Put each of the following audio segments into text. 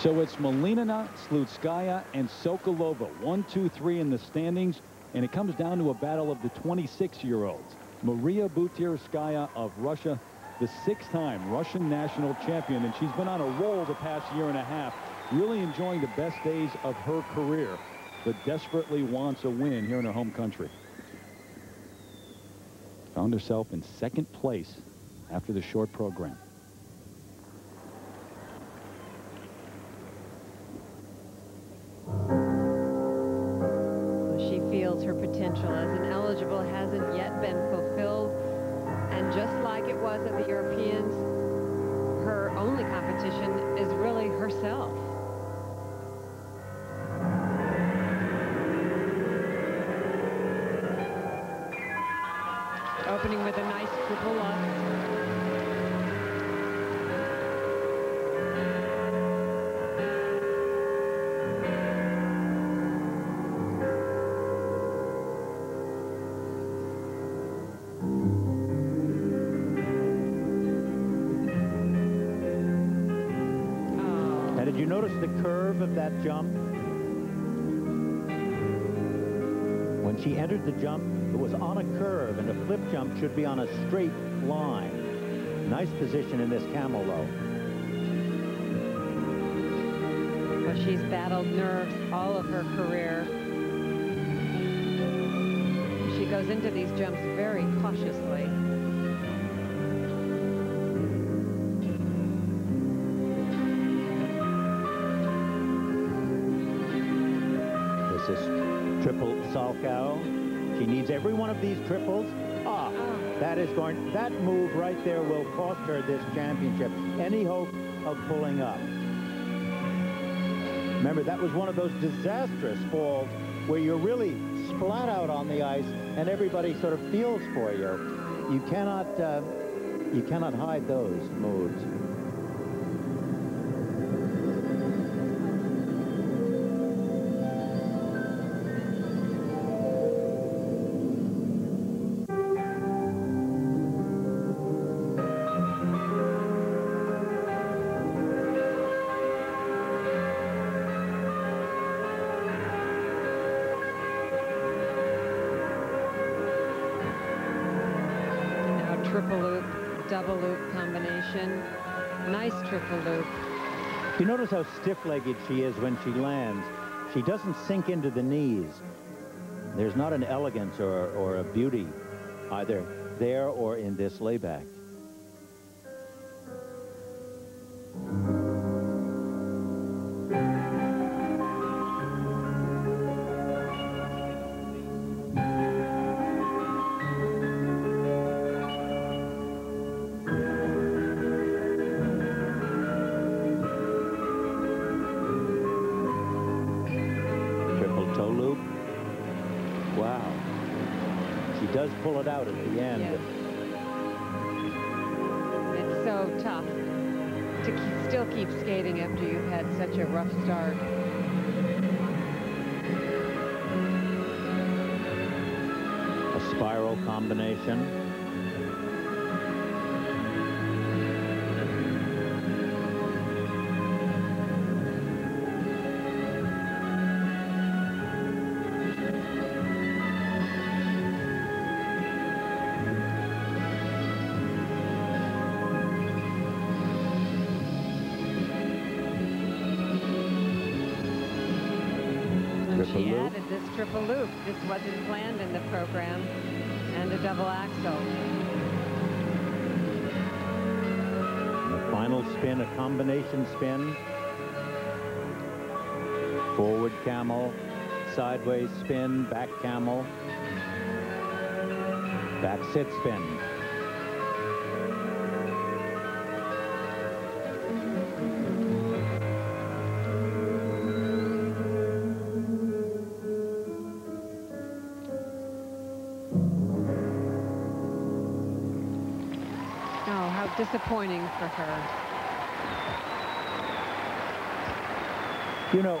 So it's Malinina, Slutskaya, and Sokolova. One, two, three in the standings. And it comes down to a battle of the 26-year-olds. Maria Butyrskaya of Russia, the six-time Russian national champion. And she's been on a roll the past year and a half, really enjoying the best days of her career, but desperately wants a win here in her home country. Found herself in second place after the short program. Was at the Europeans, her only competition is really herself. Opening with a nice triple Lutz. the curve of that jump. When she entered the jump, it was on a curve, and a flip jump should be on a straight line. Nice position in this camel, though. Well, she's battled nerves all of her career. She goes into these jumps very cautiously. Triple Salchow. She needs every one of these triples. Ah, that is going, that move right there will cost her this championship. Any hope of pulling up. Remember, that was one of those disastrous falls where you're really splat out on the ice and everybody sort of feels for you. You cannot, uh, you cannot hide those moves. Triple loop. Double loop combination. Nice triple loop. You notice how stiff-legged she is when she lands. She doesn't sink into the knees. There's not an elegance or, or a beauty either there or in this layback. Pull it out at the end. It's so tough to keep, still keep skating after you've had such a rough start. A spiral combination. Triple loop. This triple loop. This wasn't planned in the program. And a double axel. The final spin, a combination spin. Forward camel, sideways spin, back camel, back sit spin. Disappointing for her. You know,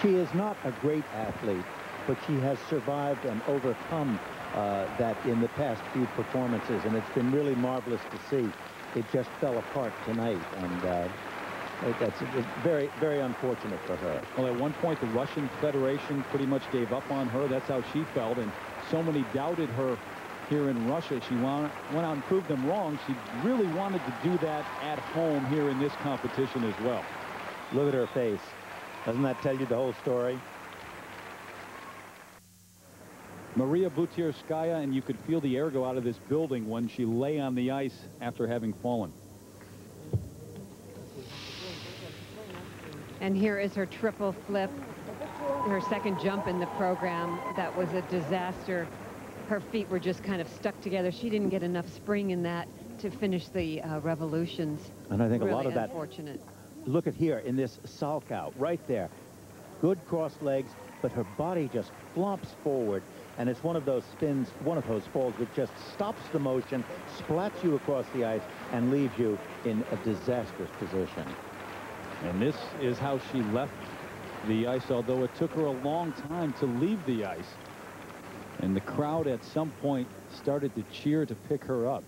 she is not a great athlete, but she has survived and overcome uh, that in the past few performances, and it's been really marvelous to see. It just fell apart tonight, and uh, That's it's very, very unfortunate for her. Well, at one point, the Russian Federation pretty much gave up on her. That's how she felt, and so many doubted her here in Russia. She went out and proved them wrong. She really wanted to do that at home here in this competition as well. Look at her face. Doesn't that tell you the whole story? Maria Butyrskaya, and you could feel the air go out of this building when she lay on the ice after having fallen. And here is her triple flip, her second jump in the program. That was a disaster. Her feet were just kind of stuck together. She didn't get enough spring in that to finish the uh, revolutions. And I think really a lot of that. Unfortunate. Look at here in this Salchow, right there. Good cross legs, but her body just flops forward. And it's one of those spins, one of those falls which just stops the motion, splats you across the ice, and leaves you in a disastrous position. And this is how she left the ice, although it took her a long time to leave the ice. And the crowd at some point started to cheer to pick her up.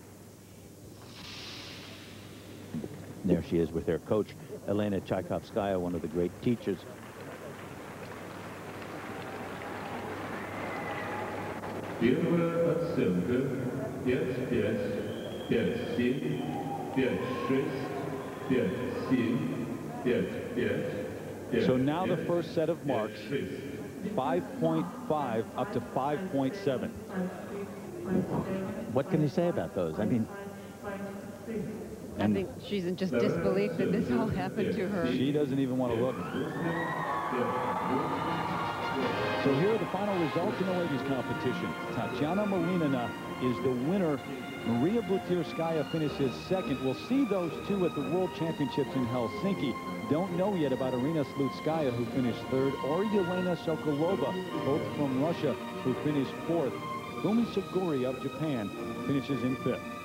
There she is with her coach, Elena Tchaikovskaya, one of the great teachers. Первая оценка 5-5, 5-7, 5-6, 5-7, 5-5. So now the first set of marks, 5.5 up to 5.7. What can you say about those? I mean, I think she's in just disbelief that this all happened to her. She doesn't even want to look. So here are the final results in the ladies competition. Tatiana Malinina is the winner. Maria Butyrskaya finishes second. We'll see those two at the World Championships in Helsinki. Don't know yet about Irina Slutskaya, who finished third, or Yelena Sokolova, both from Russia, who finished fourth. Fumie Suguri of Japan finishes in fifth.